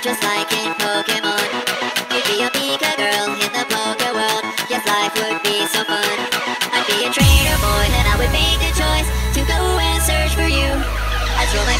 just like in Pokemon. You'd be a Pika girl in the poker world, yes life would be so fun. I'd be a trainer boy and I would make a choice to go and search for you. I'd throw my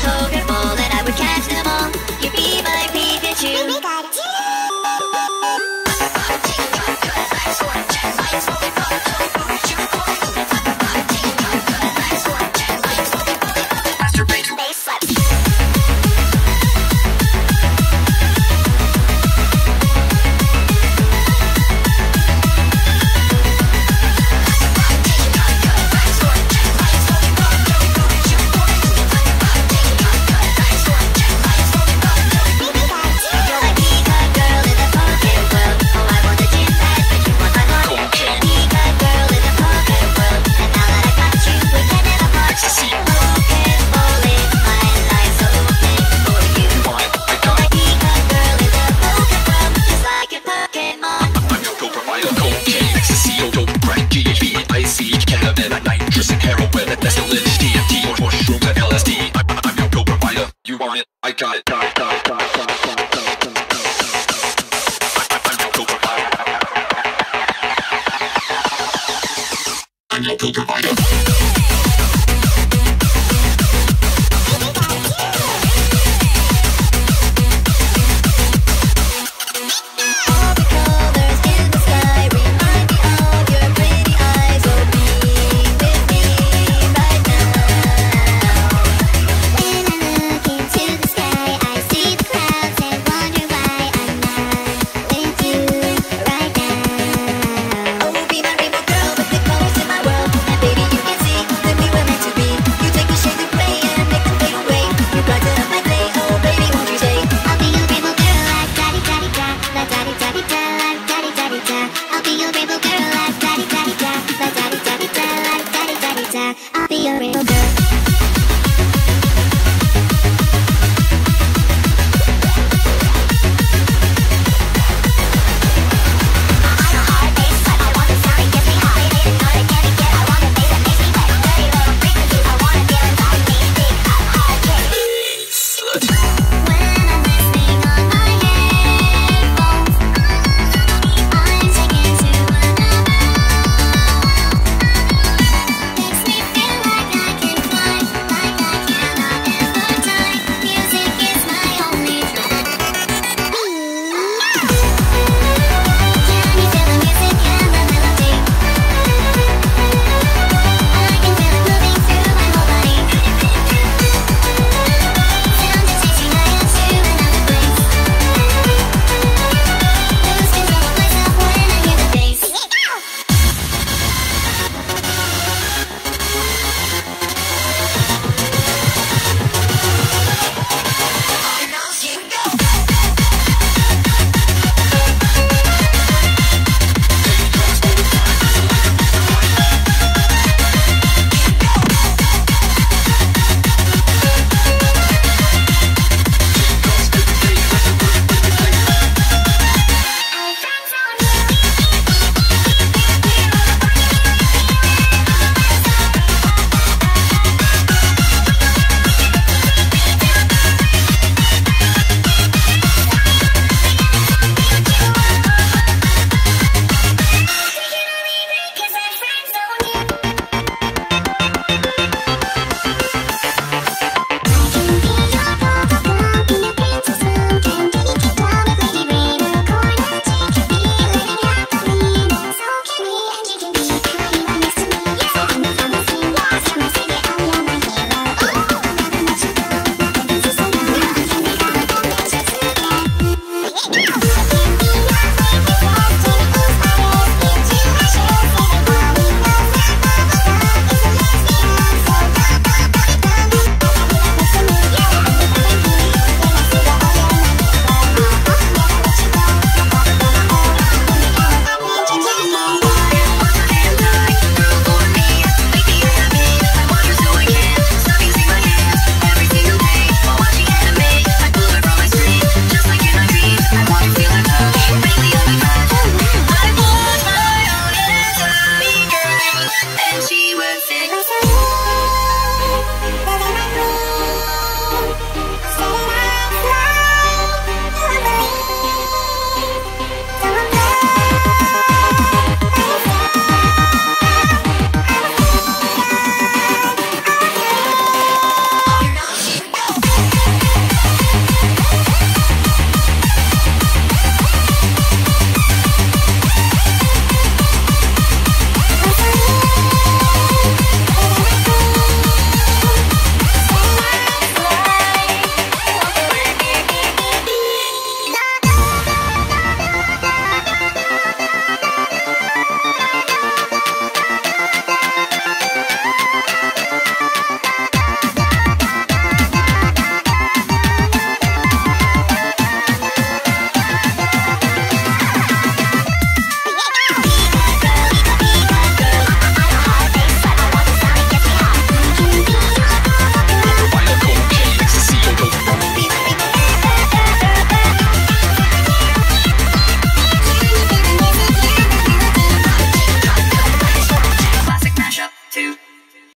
I'm your pool provider.